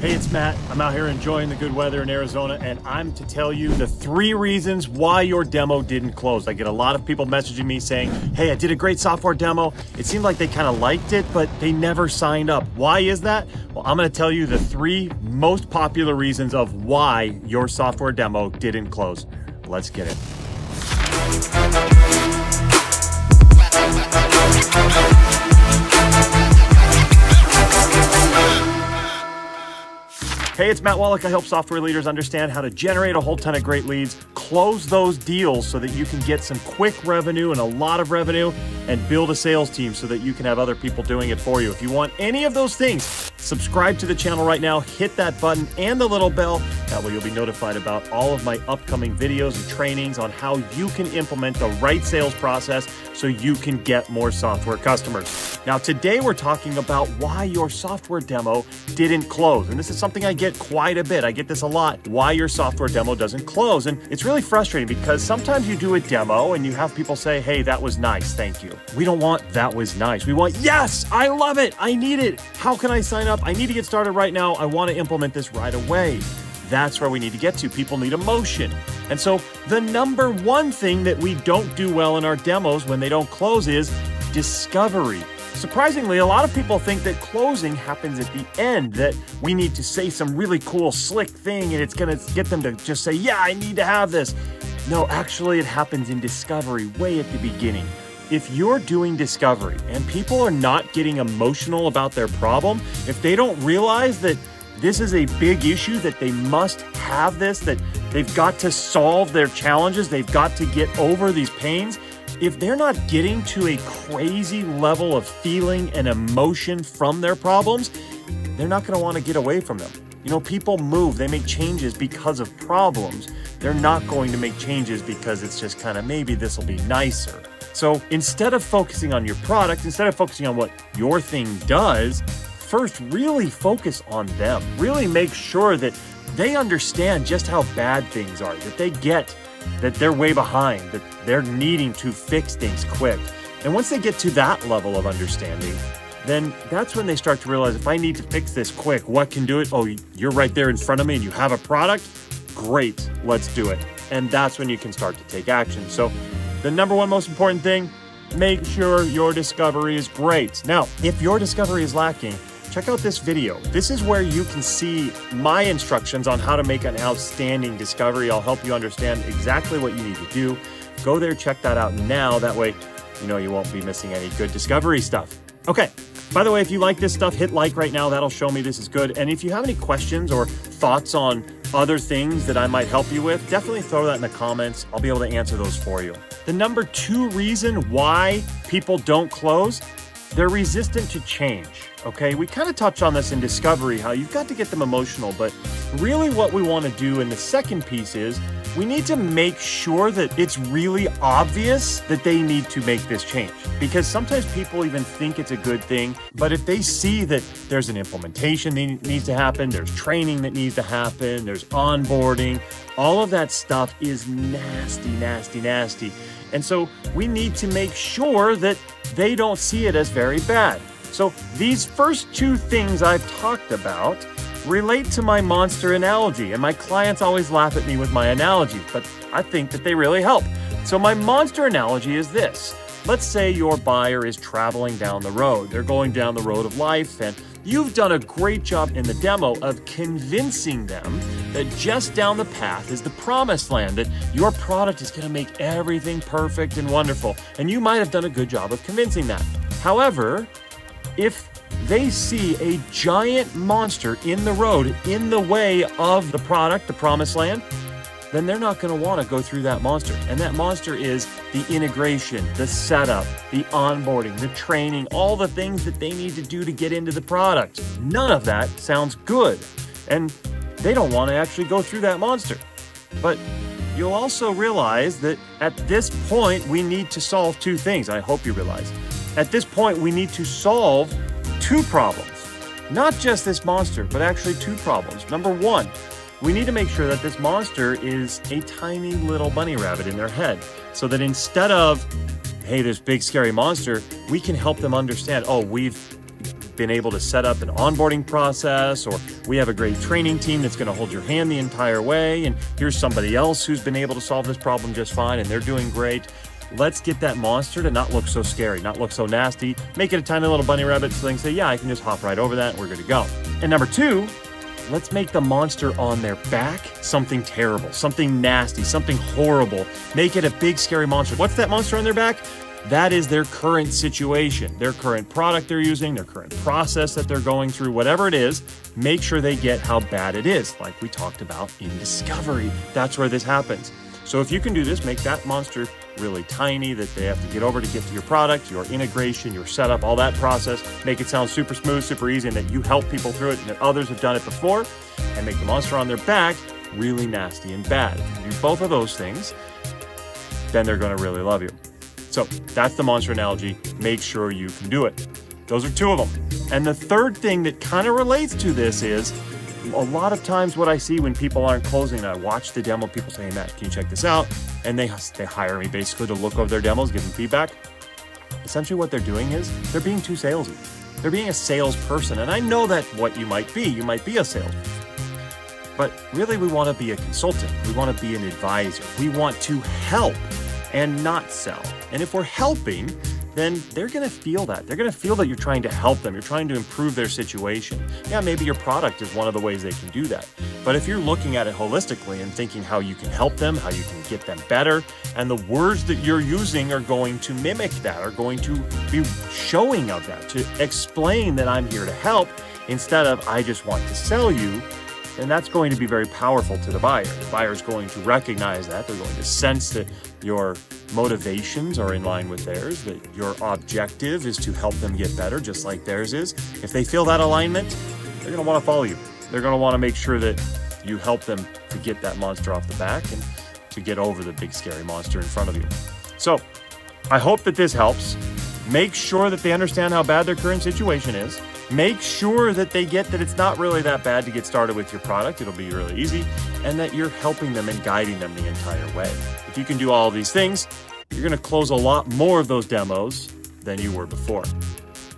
Hey, it's Matt. I'm out here enjoying the good weather in Arizona, and I'm to tell you the three reasons why your demo didn't close. I get a lot of people messaging me saying, Hey, I did a great software demo. It seemed like they kind of liked it, but they never signed up. Why is that? Well, I'm going to tell you the three most popular reasons of why your software demo didn't close. Let's get it. Hey, it's Matt Wolach. I help software leaders understand how to generate a whole ton of great leads, close those deals so that you can get some quick revenue and a lot of revenue, and build a sales team so that you can have other people doing it for you. If you want any of those things, subscribe to the channel right now, hit that button and the little bell. That way you'll be notified about all of my upcoming videos and trainings on how you can implement the right sales process so you can get more software customers. Now, today we're talking about why your software demo didn't close. And this is something I get quite a bit. I get this a lot. Why your software demo doesn't close. And it's really frustrating because sometimes you do a demo and you have people say, hey, that was nice. Thank you. We don't want that was nice. We want, yes, I love it. I need it. How can I sign up? I need to get started right now. I want to implement this right away. That's where we need to get to. People need emotion. And so, the number one thing that we don't do well in our demos when they don't close is discovery. Surprisingly, a lot of people think that closing happens at the end, that we need to say some really cool, slick thing and it's gonna get them to just say, Yeah, I need to have this. No, actually, it happens in discovery way at the beginning. If you're doing discovery and people are not getting emotional about their problem, if they don't realize that this is a big issue, that they must have this, that they've got to solve their challenges, they've got to get over these pains, if they're not getting to a crazy level of feeling and emotion from their problems, they're not going to want to get away from them. You know, people move, they make changes because of problems. They're not going to make changes because it's just kind of maybe this will be nicer. So instead of focusing on your product, instead of focusing on what your thing does, first really focus on them. Really make sure that they understand just how bad things are, that they get that they're way behind, that they're needing to fix things quick. And once they get to that level of understanding, then that's when they start to realize if I need to fix this quick, what can do it? Oh, you're right there in front of me and you have a product? Great, let's do it. And that's when you can start to take action. So, the number one most important thing make sure your discovery is great. Now, if your discovery is lacking, check out this video. This is where you can see my instructions on how to make an outstanding discovery. I'll help you understand exactly what you need to do. Go there, check that out now. That way, you know you won't be missing any good discovery stuff. Okay, by the way, if you like this stuff, hit like right now. That'll show me this is good. And if you have any questions or thoughts on other things that I might help you with, definitely throw that in the comments. I'll be able to answer those for you. The number two reason why people don't close they're resistant to change. Okay, we kind of touched on this in Discovery, how you've got to get them emotional, but really what we want to do in the second piece is we need to make sure that it's really obvious that they need to make this change. Because sometimes people even think it's a good thing, but if they see that there's an implementation that needs to happen, there's training that needs to happen, there's onboarding, all of that stuff is nasty, nasty, nasty. And so we need to make sure that they don't see it as very bad. So these first two things I've talked about relate to my monster analogy, and my clients always laugh at me with my analogy, but I think that they really help. So my monster analogy is this. Let's say your buyer is traveling down the road. They're going down the road of life and You've done a great job in the demo of convincing them that just down the path is the promised land, that your product is going to make everything perfect and wonderful. And you might have done a good job of convincing that. However, if they see a giant monster in the road, in the way of the product, the promised land, then they're not going to want to go through that monster. And that monster is the integration, the setup, the onboarding, the training, all the things that they need to do to get into the product. None of that sounds good. And they don't want to actually go through that monster. But you'll also realize that at this point, we need to solve two things. I hope you realize. At this point, we need to solve two problems. Not just this monster, but actually two problems. Number one, we need to make sure that this monster is a tiny little bunny rabbit in their head so that instead of, hey, this big scary monster, we can help them understand, oh, we've been able to set up an onboarding process, or we have a great training team that's going to hold your hand the entire way, and here's somebody else who's been able to solve this problem just fine and they're doing great. Let's get that monster to not look so scary, not look so nasty. Make it a tiny little bunny rabbit so they can say, yeah, I can just hop right over that and we're good to go. And number two, let's make the monster on their back something terrible, something nasty, something horrible. Make it a big, scary monster. What's that monster on their back? That is their current situation, their current product they're using, their current process that they're going through, whatever it is, make sure they get how bad it is, like we talked about in Discovery. That's where this happens. So if you can do this, make that monster really tiny that they have to get over to get to your product, your integration, your setup, all that process, make it sound super smooth, super easy, and that you help people through it and that others have done it before, and make the monster on their back really nasty and bad. If you do both of those things, then they're going to really love you. So that's the monster analogy. Make sure you can do it. Those are two of them. And the third thing that kind of relates to this is a lot of times what I see when people aren't closing, and I watch the demo, people say, Matt, can you check this out? And they, they hire me basically to look over their demos, give them feedback. Essentially what they're doing is they're being too salesy. They're being a salesperson. And I know that what you might be, you might be a salesperson. But really we want to be a consultant. We want to be an advisor. We want to help and not sell. And if we're helping, then they're going to feel that. They're going to feel that you're trying to help them. You're trying to improve their situation. Yeah, maybe your product is one of the ways they can do that. But if you're looking at it holistically and thinking how you can help them, how you can get them better, and the words that you're using are going to mimic that, are going to be showing of that, to explain that I'm here to help instead of I just want to sell you, then that's going to be very powerful to the buyer. The buyer is going to recognize that. They're going to sense that your motivations are in line with theirs, that your objective is to help them get better, just like theirs is. If they feel that alignment, they're going to want to follow you. They're going to want to make sure that you help them to get that monster off the back and to get over the big scary monster in front of you. So I hope that this helps. Make sure that they understand how bad their current situation is. Make sure that they get that it's not really that bad to get started with your product. It'll be really easy. And that you're helping them and guiding them the entire way. If you can do all these things, you're going to close a lot more of those demos than you were before.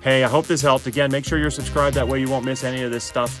Hey, I hope this helped. Again, make sure you're subscribed. That way you won't miss any of this stuff.